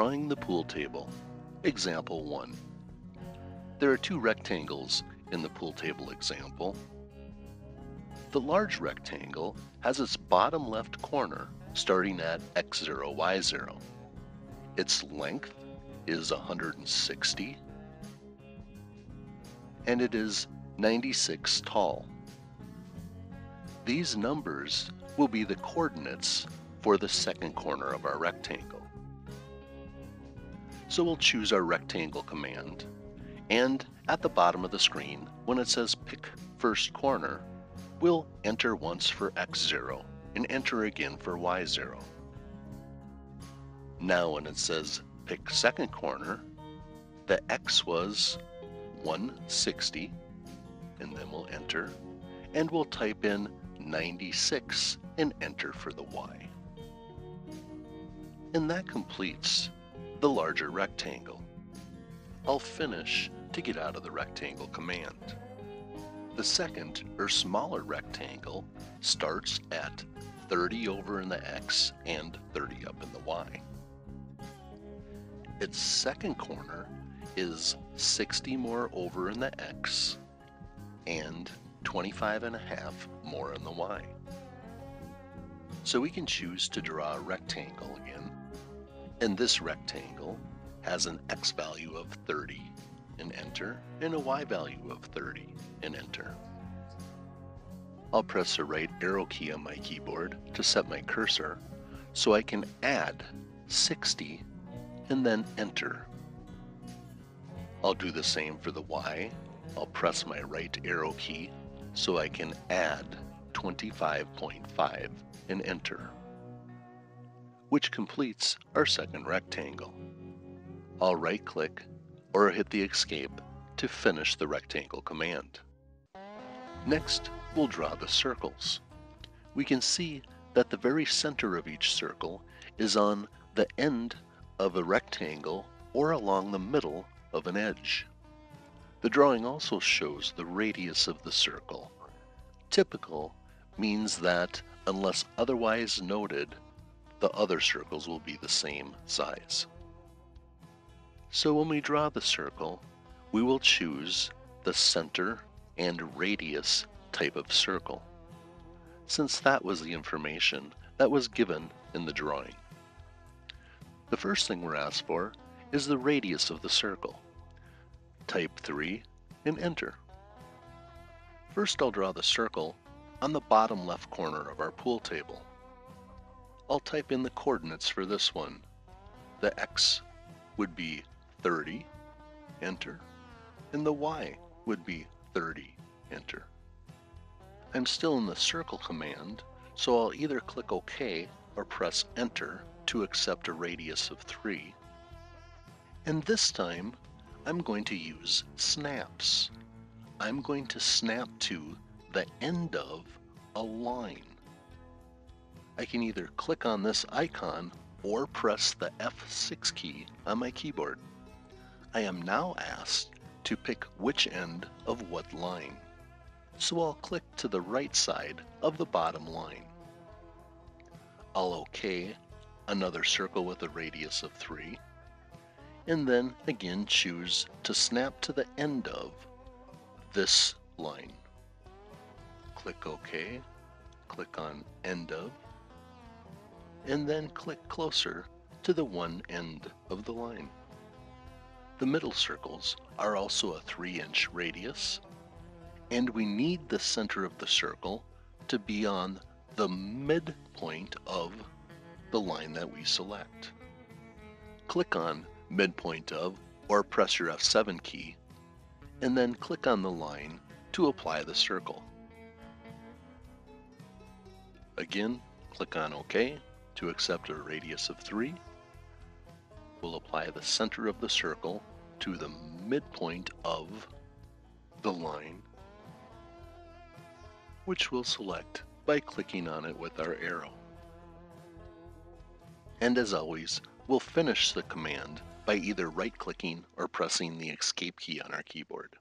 Drawing the pool table. Example 1. There are two rectangles in the pool table example. The large rectangle has its bottom left corner starting at x0, y0. Its length is 160 and it is 96 tall. These numbers will be the coordinates for the second corner of our rectangle. So we'll choose our rectangle command and at the bottom of the screen when it says pick first corner we'll enter once for x0 and enter again for y0. Now when it says pick second corner the x was 160 and then we'll enter and we'll type in 96 and enter for the y. And that completes the larger rectangle. I'll finish to get out of the rectangle command. The second or smaller rectangle starts at 30 over in the x and 30 up in the y. Its second corner is 60 more over in the x and 25 and a half more in the y. So we can choose to draw a rectangle again, and this rectangle has an x value of 30 and enter, and a y value of 30 and enter. I'll press the right arrow key on my keyboard to set my cursor so I can add 60 and then enter. I'll do the same for the y. I'll press my right arrow key so I can add 25.5 and enter, which completes our second rectangle. I'll right click or hit the escape to finish the rectangle command. Next, we'll draw the circles. We can see that the very center of each circle is on the end of a rectangle or along the middle of an edge. The drawing also shows the radius of the circle. Typical means that unless otherwise noted, the other circles will be the same size. So when we draw the circle, we will choose the center and radius type of circle, since that was the information that was given in the drawing. The first thing we're asked for is the radius of the circle. Type 3 and enter. First I'll draw the circle on the bottom left corner of our pool table. I'll type in the coordinates for this one. The x would be 30, enter, and the y would be 30, enter. I'm still in the circle command, so I'll either click OK or press enter to accept a radius of 3. And this time, I'm going to use snaps. I'm going to snap to the end of a line. I can either click on this icon or press the F6 key on my keyboard. I am now asked to pick which end of what line. So I'll click to the right side of the bottom line. I'll OK another circle with a radius of 3, and then again choose to snap to the end of this line. Click OK, click on End of, and then click closer to the one end of the line. The middle circles are also a 3 inch radius, and we need the center of the circle to be on the midpoint of the line that we select. Click on midpoint of or press your F7 key, and then click on the line to apply the circle. Again, click on OK to accept a radius of 3. We'll apply the center of the circle to the midpoint of the line, which we'll select by clicking on it with our arrow. And as always, we'll finish the command by either right-clicking or pressing the escape key on our keyboard.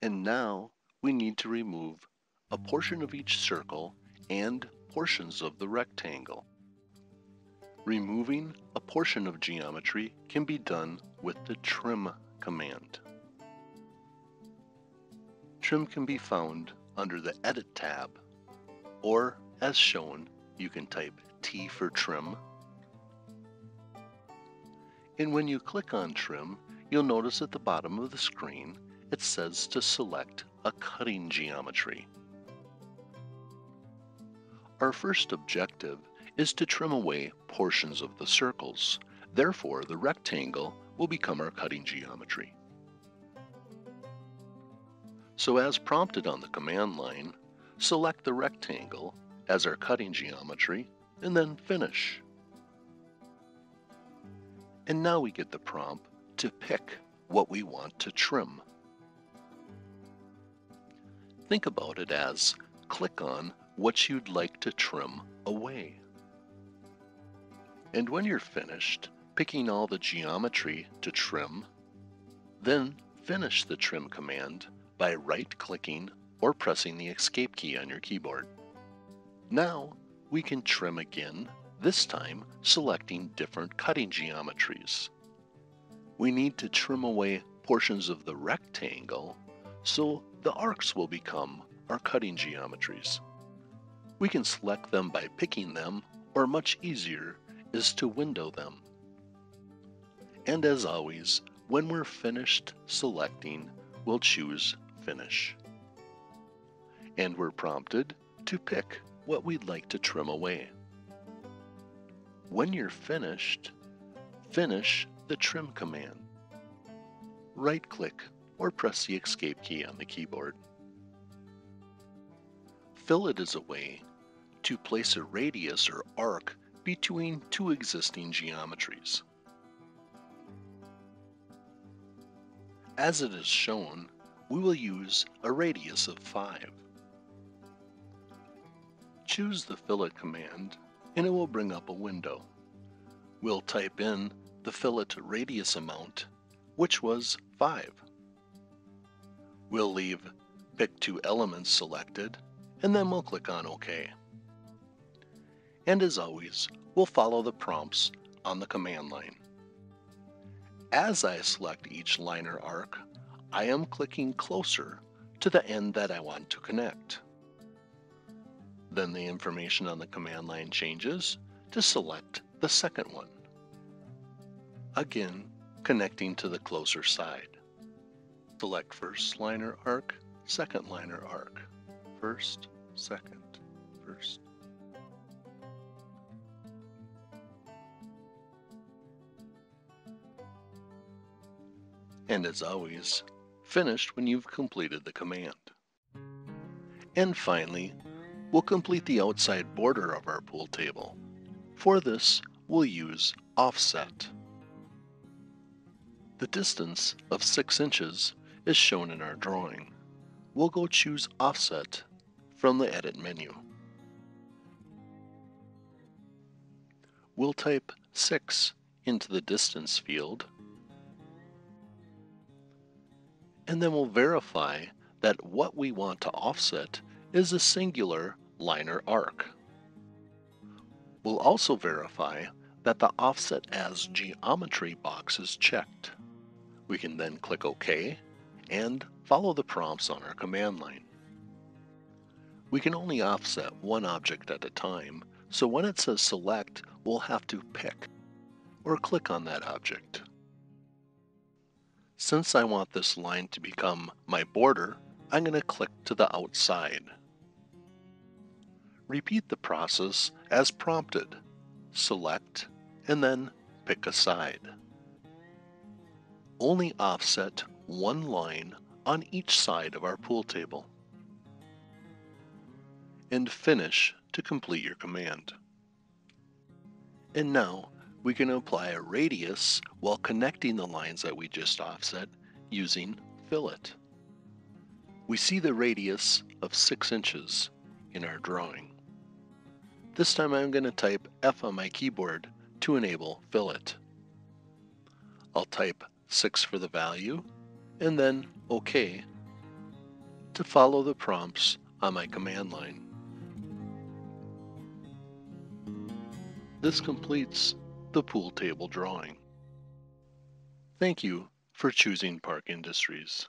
And now we need to remove a portion of each circle and portions of the rectangle. Removing a portion of geometry can be done with the trim command. Trim can be found under the Edit tab, or as shown, you can type T for trim. And when you click on trim, you'll notice at the bottom of the screen it says to select a cutting geometry. Our first objective is to trim away portions of the circles. Therefore, the rectangle will become our cutting geometry. So as prompted on the command line, select the rectangle as our cutting geometry and then finish. And now we get the prompt to pick what we want to trim. Think about it as click on what you'd like to trim away. And when you're finished picking all the geometry to trim, then finish the trim command by right-clicking or pressing the escape key on your keyboard. Now we can trim again, this time selecting different cutting geometries. We need to trim away portions of the rectangle so the arcs will become our cutting geometries. We can select them by picking them or much easier is to window them. And as always, when we're finished selecting, we'll choose Finish. And we're prompted to pick what we'd like to trim away. When you're finished, finish the trim command. Right click or press the escape key on the keyboard. Fillet is a way to place a radius or arc between two existing geometries. As it is shown, we will use a radius of 5. Choose the fillet command and it will bring up a window. We'll type in the fillet radius amount, which was 5. We'll leave Pick Two Elements selected, and then we'll click on OK. And as always, we'll follow the prompts on the command line. As I select each liner arc, I am clicking closer to the end that I want to connect. Then the information on the command line changes to select the second one. Again, connecting to the closer side. Select first liner arc, second liner arc, first, second, first. And as always, finished when you've completed the command. And finally, we'll complete the outside border of our pool table. For this, we'll use offset. The distance of 6 inches is shown in our drawing. We'll go choose offset from the edit menu. We'll type 6 into the distance field and then we'll verify that what we want to offset is a singular liner arc. We'll also verify that the Offset as Geometry box is checked. We can then click OK and follow the prompts on our command line. We can only offset one object at a time, so when it says select, we'll have to pick or click on that object. Since I want this line to become my border, I'm going to click to the outside. Repeat the process as prompted. Select and then pick a side. Only offset one line on each side of our pool table. And finish to complete your command. And now we can apply a radius while connecting the lines that we just offset using fillet. We see the radius of 6 inches in our drawing. This time I'm going to type F on my keyboard to enable fillet. I'll type 6 for the value and then OK to follow the prompts on my command line. This completes the pool table drawing. Thank you for choosing Park Industries.